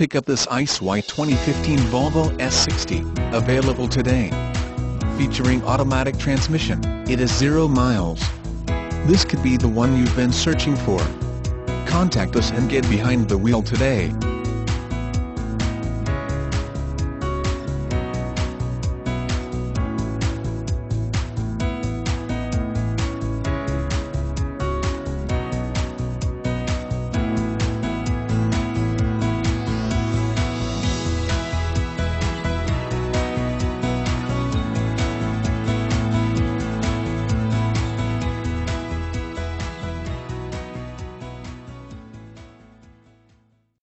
Pick up this ice white 2015 Volvo S60, available today. Featuring automatic transmission, it is zero miles. This could be the one you've been searching for. Contact us and get behind the wheel today.